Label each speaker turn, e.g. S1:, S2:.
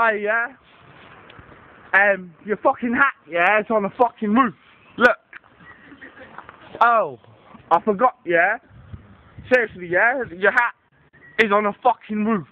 S1: Hi, yeah. Um, your fucking hat, yeah, it's on the fucking roof. Look. Oh, I forgot, yeah. Seriously, yeah, your hat is on the fucking roof.